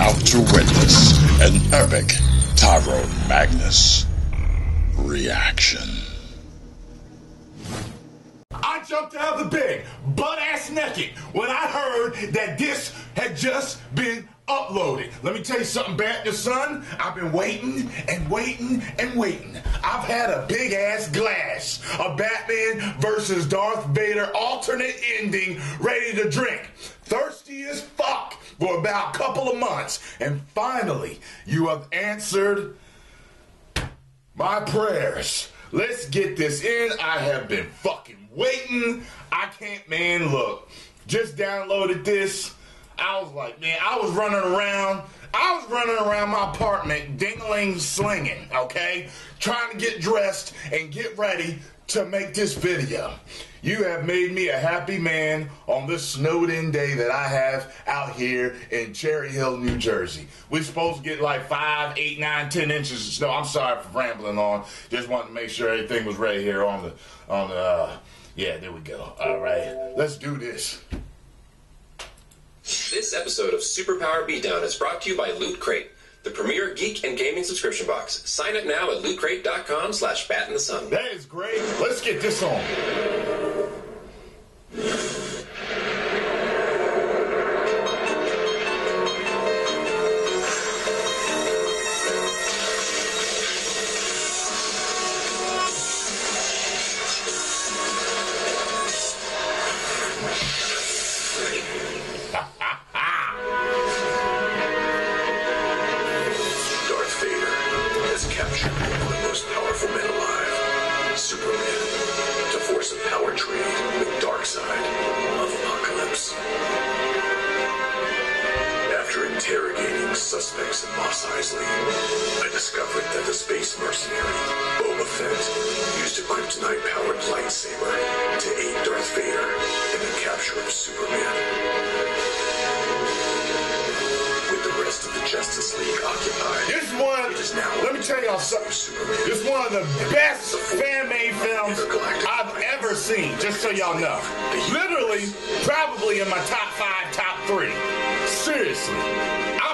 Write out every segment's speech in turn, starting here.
about to witness an epic Tyrone Magnus reaction. I jumped out of the bed, butt ass naked, when I heard that this had just been uploaded. Let me tell you something, Batman son. I've been waiting and waiting and waiting. I've had a big ass glass of Batman versus Darth Vader alternate ending ready to drink. Thirsty as fuck for about a couple of months. And finally, you have answered my prayers. Let's get this in. I have been fucking waiting. I can't, man. Look, just downloaded this. I was like, man, I was running around. I was running around my apartment, dingling slinging, okay? Trying to get dressed and get ready to make this video. You have made me a happy man on this snowed in day that I have out here in Cherry Hill, New Jersey. We're supposed to get like five, eight, nine, ten inches of snow. I'm sorry for rambling on. Just wanted to make sure everything was ready here on the, on the, uh, yeah, there we go. All right, let's do this. This episode of Superpower Beatdown is brought to you by Loot Crate, the premier geek and gaming subscription box. Sign up now at lootcrate.com slash bat in the sun. That is great. Let's get this on. Suspects in Mos Eisley, I discovered that the space mercenary, Boba Fett, used a kryptonite-powered lightsaber to aid Darth Vader in the capture of Superman. With the rest of the Justice League occupied, This one. it is now Let me tell y'all something. Superman. This is one of the best fan-made films I've ever seen. Just so y'all know, literally, probably in my top five, top three. Seriously,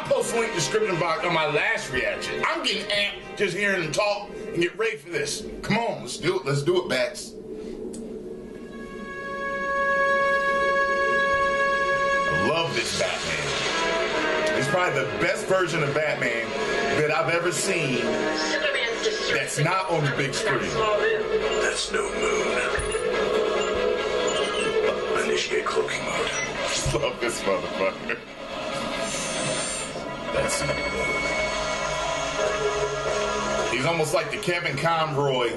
Post a link in the description box on my last reaction. I'm getting amped just hearing them talk and get ready for this. Come on, let's do it. Let's do it, Bats. I love this Batman. It's probably the best version of Batman that I've ever seen that's not on the big screen. That's no moon. Initiate cloaking mode. Love this motherfucker. He's almost like the Kevin Conroy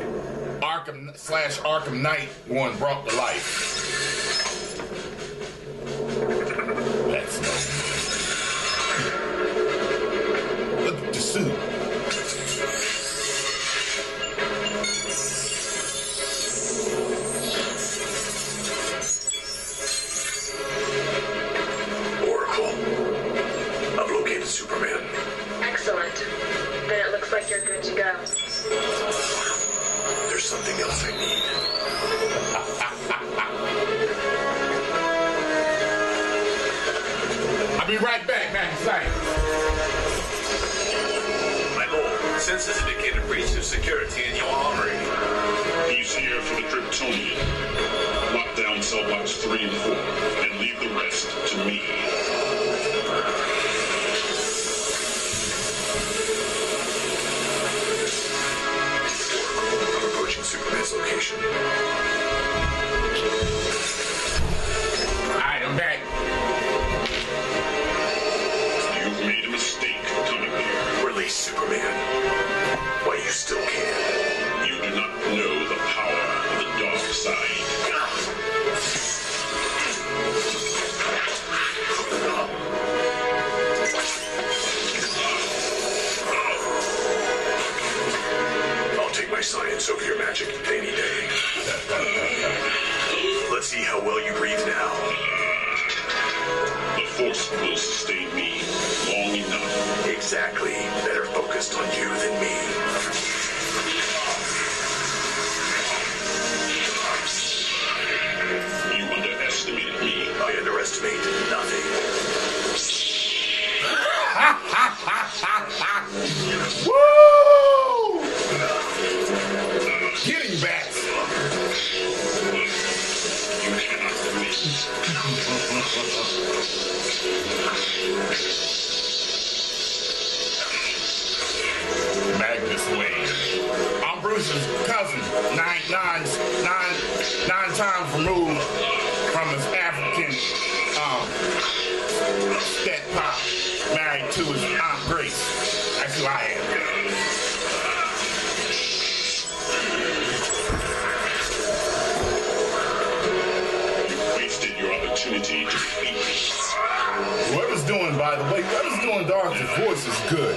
Arkham slash Arkham Knight one brought to life. Then it looks like you're good to go. There's something else I need. I'll be right back, man. Excited. My lord, census indicated breach of security in your armory. He's here for the Kryptonian. Lock down cell blocks 3 and 4, and leave the rest to me. Superman's Magnus Wayne. I'm Bruce's cousin, nine, nine, nine, nine times removed from his African um, step pop, married to his Aunt Grace. That's who I am. Opportunity to me. Whoever's doing, by the way, whoever's doing Darth's voice is good.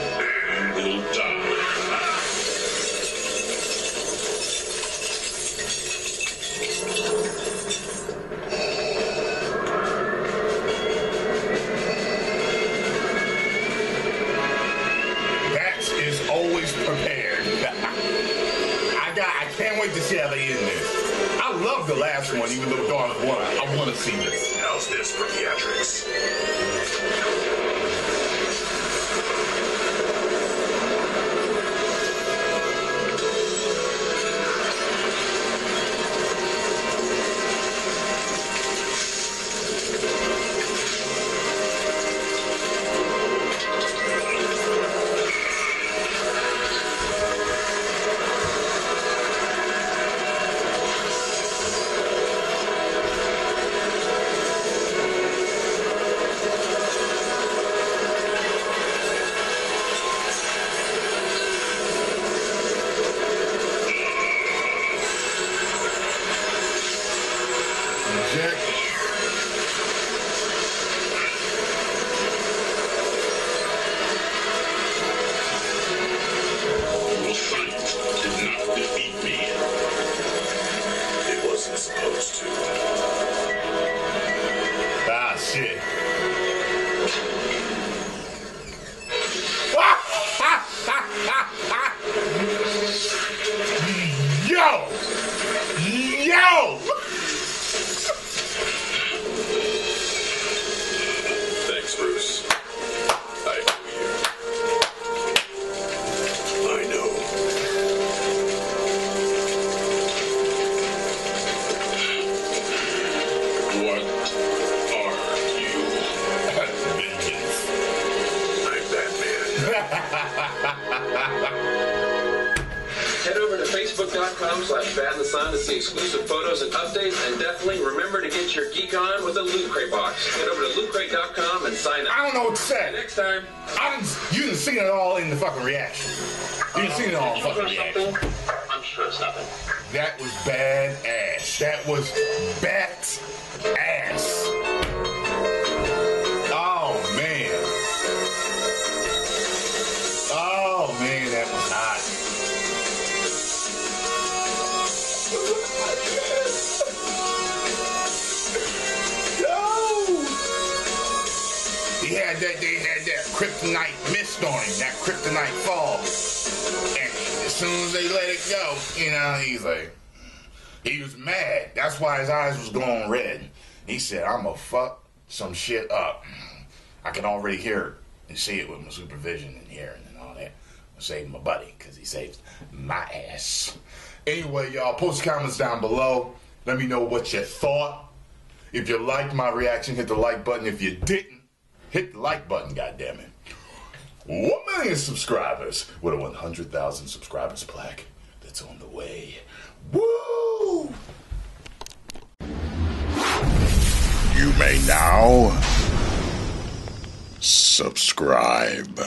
That is always prepared. I got. I can't wait to see how they end this. I love the last one, even though Darth won. I want to see this. How's this for theatrics? To see exclusive photos and updates. And definitely remember to get your geek on with a Loot Crate box. Head over to lootcrate.com and sign up. I don't know what to say. Next time. I didn't, you didn't see it all in the fucking reaction. You didn't see it all in the fucking reaction. I'm sure it's nothing. That was bad ass. That was bat had that. They had that kryptonite mist on him. That kryptonite fog. And as soon as they let it go, you know, he's like, he was mad. That's why his eyes was going red. He said, I'm gonna fuck some shit up. I can already hear it and see it with my supervision and hearing and all that. I'm saving my buddy because he saved my ass. Anyway, y'all, post comments down below. Let me know what you thought. If you liked my reaction, hit the like button. If you didn't, hit the like button, goddammit. One million subscribers with a 100,000 subscribers plaque that's on the way. Woo! You may now subscribe.